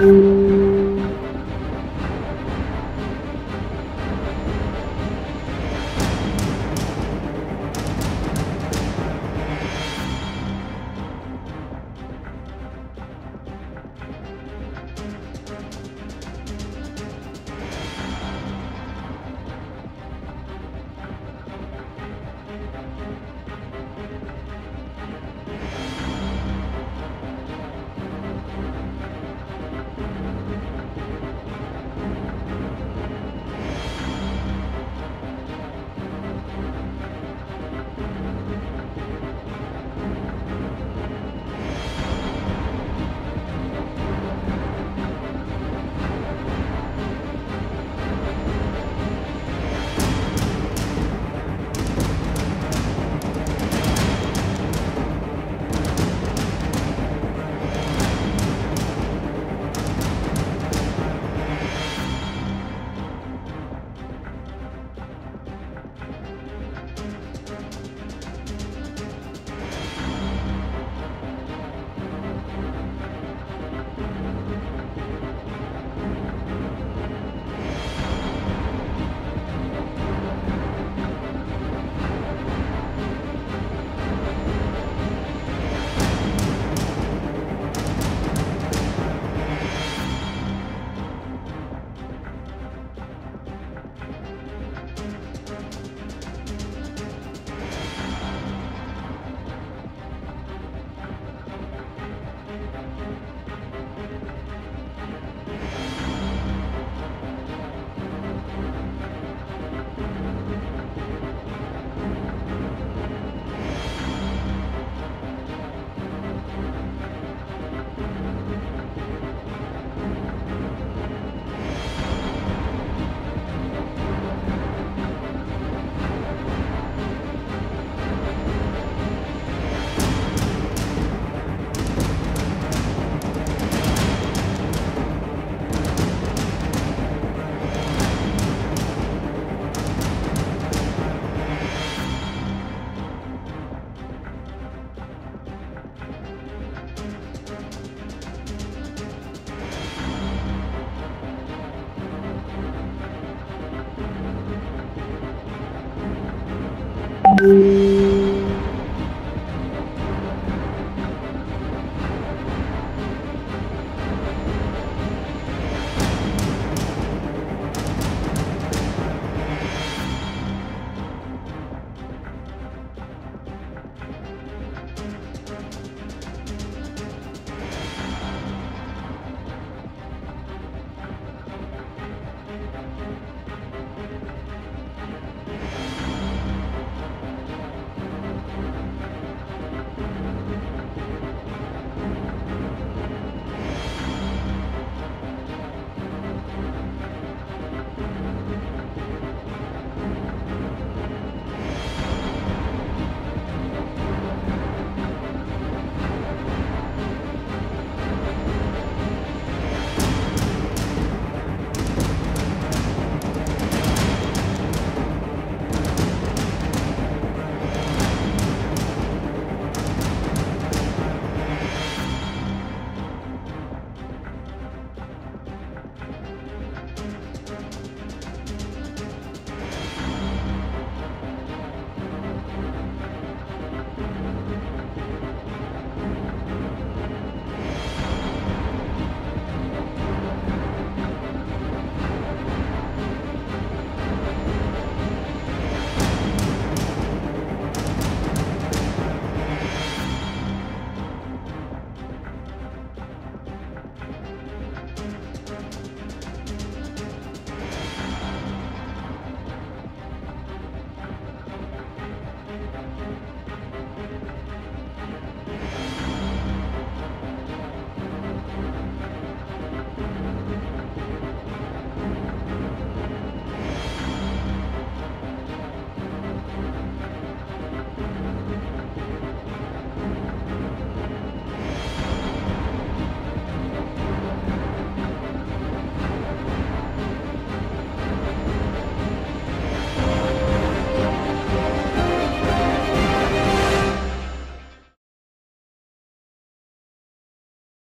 Música